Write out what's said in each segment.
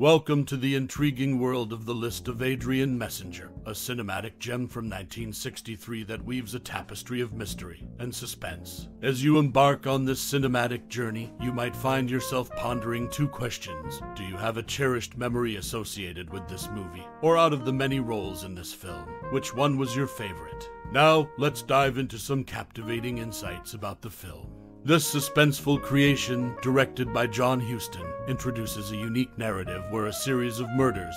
Welcome to the intriguing world of the list of Adrian Messenger, a cinematic gem from 1963 that weaves a tapestry of mystery and suspense. As you embark on this cinematic journey, you might find yourself pondering two questions. Do you have a cherished memory associated with this movie? Or out of the many roles in this film, which one was your favorite? Now, let's dive into some captivating insights about the film. This suspenseful creation, directed by John Huston, introduces a unique narrative where a series of murders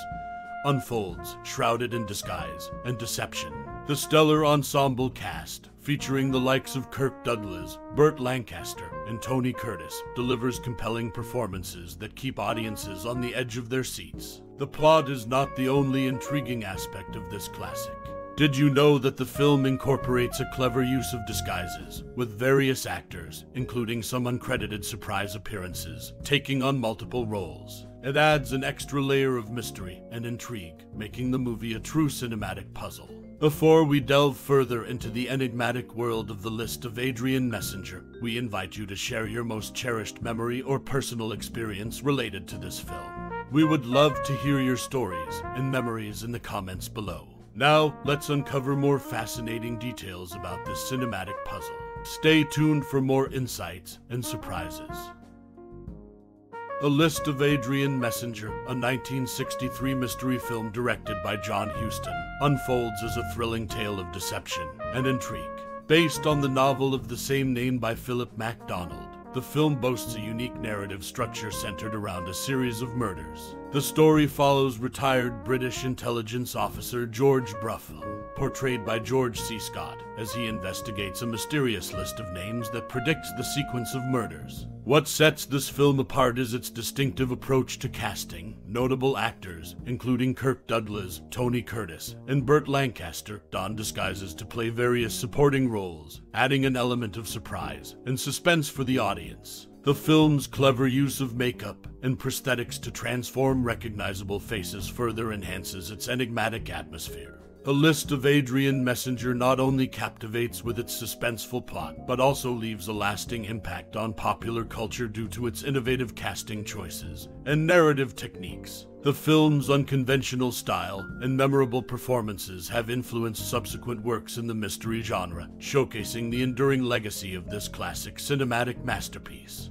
unfolds, shrouded in disguise and deception. The stellar ensemble cast, featuring the likes of Kirk Douglas, Burt Lancaster, and Tony Curtis, delivers compelling performances that keep audiences on the edge of their seats. The plot is not the only intriguing aspect of this classic. Did you know that the film incorporates a clever use of disguises, with various actors, including some uncredited surprise appearances, taking on multiple roles? It adds an extra layer of mystery and intrigue, making the movie a true cinematic puzzle. Before we delve further into the enigmatic world of the list of Adrian Messenger, we invite you to share your most cherished memory or personal experience related to this film. We would love to hear your stories and memories in the comments below. Now, let's uncover more fascinating details about this cinematic puzzle. Stay tuned for more insights and surprises. A List of Adrian Messenger, a 1963 mystery film directed by John Huston, unfolds as a thrilling tale of deception and intrigue. Based on the novel of the same name by Philip MacDonald, the film boasts a unique narrative structure centered around a series of murders. The story follows retired British intelligence officer George Brufel, portrayed by George C. Scott, as he investigates a mysterious list of names that predicts the sequence of murders. What sets this film apart is its distinctive approach to casting. Notable actors, including Kirk Douglas, Tony Curtis, and Burt Lancaster, don disguises to play various supporting roles, adding an element of surprise and suspense for the audience. The film's clever use of makeup and prosthetics to transform recognizable faces further enhances its enigmatic atmosphere. A list of Adrian Messenger not only captivates with its suspenseful plot, but also leaves a lasting impact on popular culture due to its innovative casting choices and narrative techniques. The film's unconventional style and memorable performances have influenced subsequent works in the mystery genre, showcasing the enduring legacy of this classic cinematic masterpiece.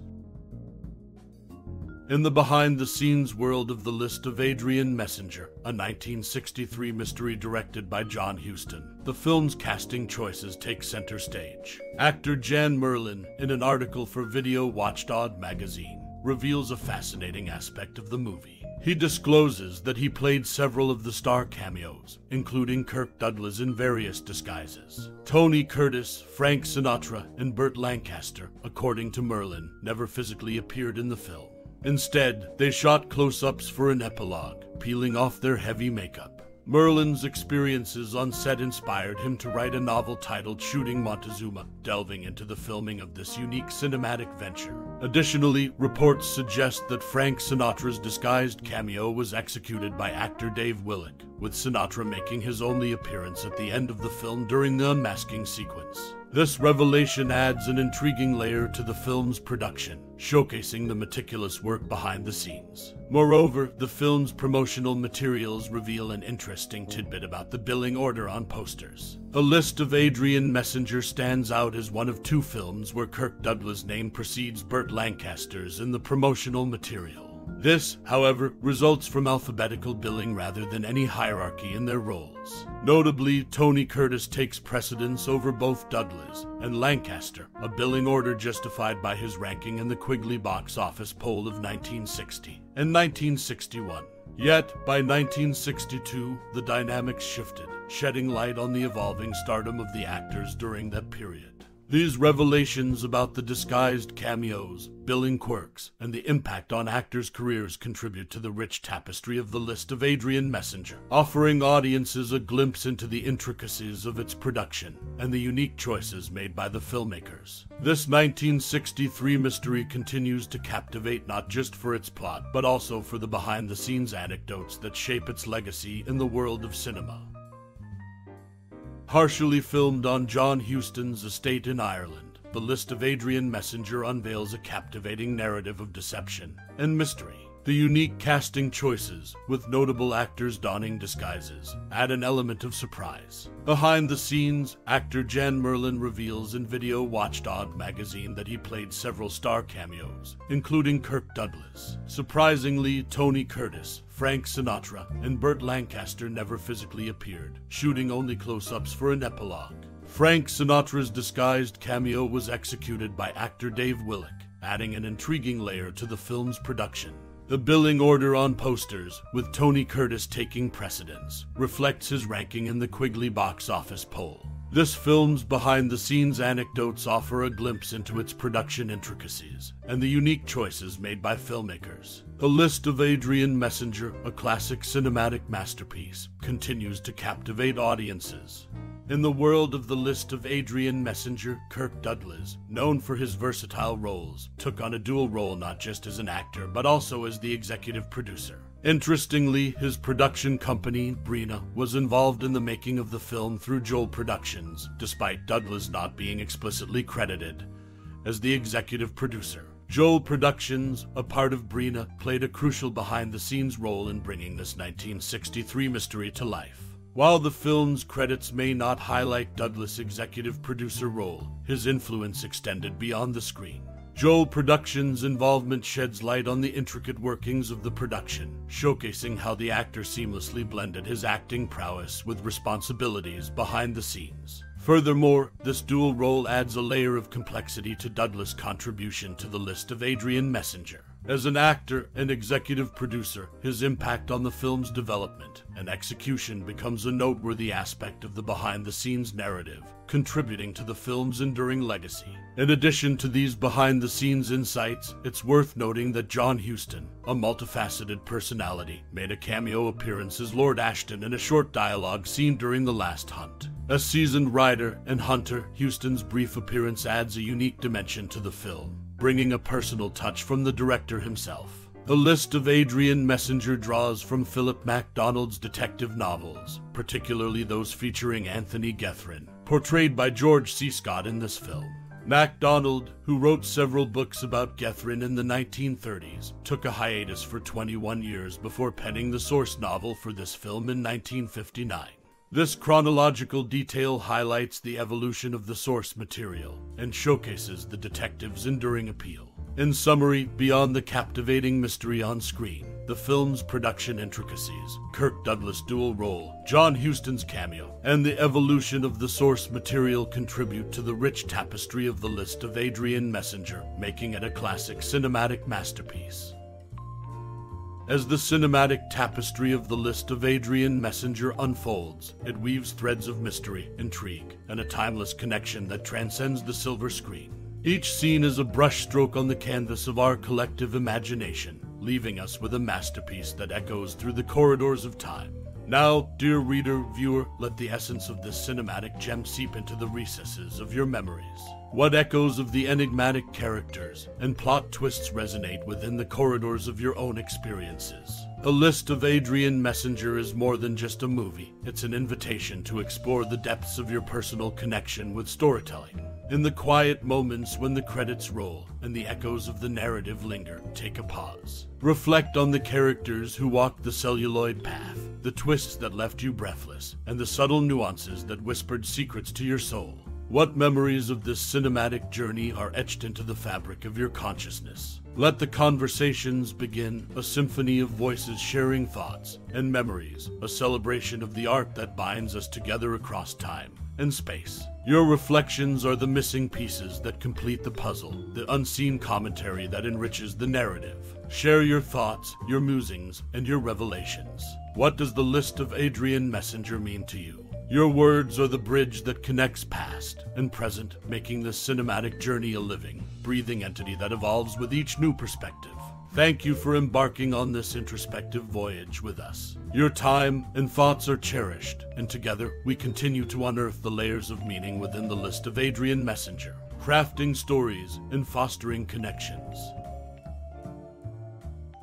In the behind the scenes world of the list of Adrian Messenger, a 1963 mystery directed by John Huston, the film's casting choices take center stage. Actor Jan Merlin, in an article for Video Watchdog magazine, reveals a fascinating aspect of the movie. He discloses that he played several of the star cameos, including Kirk Douglas in various disguises. Tony Curtis, Frank Sinatra, and Burt Lancaster, according to Merlin, never physically appeared in the film. Instead, they shot close ups for an epilogue, peeling off their heavy makeup. Merlin's experiences on set inspired him to write a novel titled Shooting Montezuma, delving into the filming of this unique cinematic venture. Additionally, reports suggest that Frank Sinatra's disguised cameo was executed by actor Dave Willock, with Sinatra making his only appearance at the end of the film during the unmasking sequence. This revelation adds an intriguing layer to the film's production, showcasing the meticulous work behind the scenes. Moreover, the film's promotional materials reveal an interesting tidbit about the billing order on posters. A list of Adrian Messenger stands out as one of two films where Kirk Douglas' name precedes Burt Lancaster's in the promotional material. This, however, results from alphabetical billing rather than any hierarchy in their roles. Notably, Tony Curtis takes precedence over both Douglas and Lancaster, a billing order justified by his ranking in the Quigley box office poll of 1960 and 1961. Yet, by 1962, the dynamics shifted, shedding light on the evolving stardom of the actors during that period. These revelations about the disguised cameos, billing quirks, and the impact on actors' careers contribute to the rich tapestry of the list of Adrian Messenger, offering audiences a glimpse into the intricacies of its production and the unique choices made by the filmmakers. This 1963 mystery continues to captivate not just for its plot, but also for the behind the scenes anecdotes that shape its legacy in the world of cinema. Partially filmed on John Huston's estate in Ireland, the list of Adrian Messenger unveils a captivating narrative of deception and mystery. The unique casting choices, with notable actors donning disguises, add an element of surprise. Behind the scenes, actor Jan Merlin reveals in Video Watchdog magazine that he played several star cameos, including Kirk Douglas. Surprisingly, Tony Curtis, Frank Sinatra, and Burt Lancaster never physically appeared, shooting only close ups for an epilogue. Frank Sinatra's disguised cameo was executed by actor Dave Willock, adding an intriguing layer to the film's production. The billing order on posters, with Tony Curtis taking precedence, reflects his ranking in the Quigley box office poll. This film's behind the scenes anecdotes offer a glimpse into its production intricacies and the unique choices made by filmmakers. The list of Adrian Messenger, a classic cinematic masterpiece, continues to captivate audiences. In the world of the list of Adrian Messenger, Kirk Douglas, known for his versatile roles, took on a dual role not just as an actor, but also as the executive producer. Interestingly, his production company, Bryna, was involved in the making of the film through Joel Productions, despite Douglas not being explicitly credited as the executive producer. Joel Productions, a part of Bryna, played a crucial behind the scenes role in bringing this 1963 mystery to life. While the film's credits may not highlight Douglas' executive producer role, his influence extended beyond the screen. Joel Productions' involvement sheds light on the intricate workings of the production, showcasing how the actor seamlessly blended his acting prowess with responsibilities behind the scenes. Furthermore, this dual role adds a layer of complexity to Douglas' contribution to the list of Adrian Messenger. As an actor and executive producer, his impact on the film's development and execution becomes a noteworthy aspect of the behind the scenes narrative, contributing to the film's enduring legacy. In addition to these behind the scenes insights, it's worth noting that John Huston, a multifaceted personality, made a cameo appearance as Lord Ashton in a short dialogue scene during The Last Hunt. A seasoned rider and hunter, Huston's brief appearance adds a unique dimension to the film bringing a personal touch from the director himself. The list of Adrian Messenger draws from Philip MacDonald's detective novels, particularly those featuring Anthony Gethryn, portrayed by George C. Scott in this film. MacDonald, who wrote several books about Gethryn in the 1930s, took a hiatus for 21 years before penning the source novel for this film in 1959. This chronological detail highlights the evolution of the source material and showcases the detective's enduring appeal. In summary, beyond the captivating mystery on screen, the film's production intricacies, Kirk Douglas' dual role, John Huston's cameo, and the evolution of the source material contribute to the rich tapestry of the list of Adrian Messenger, making it a classic cinematic masterpiece. As the cinematic tapestry of the list of Adrian Messenger unfolds, it weaves threads of mystery, intrigue, and a timeless connection that transcends the silver screen. Each scene is a brushstroke on the canvas of our collective imagination, leaving us with a masterpiece that echoes through the corridors of time. Now, dear reader, viewer, let the essence of this cinematic gem seep into the recesses of your memories. What echoes of the enigmatic characters and plot twists resonate within the corridors of your own experiences? The list of Adrian Messenger is more than just a movie, it's an invitation to explore the depths of your personal connection with storytelling. In the quiet moments when the credits roll and the echoes of the narrative linger, take a pause. Reflect on the characters who walked the celluloid path, the twists that left you breathless, and the subtle nuances that whispered secrets to your soul. What memories of this cinematic journey are etched into the fabric of your consciousness? Let the conversations begin, a symphony of voices sharing thoughts and memories, a celebration of the art that binds us together across time and space. Your reflections are the missing pieces that complete the puzzle, the unseen commentary that enriches the narrative. Share your thoughts, your musings, and your revelations. What does the list of Adrian Messenger mean to you? Your words are the bridge that connects past and present, making this cinematic journey a living, breathing entity that evolves with each new perspective. Thank you for embarking on this introspective voyage with us. Your time and thoughts are cherished, and together we continue to unearth the layers of meaning within the list of Adrian Messenger, crafting stories and fostering connections.